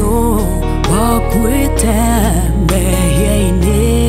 Walk with me.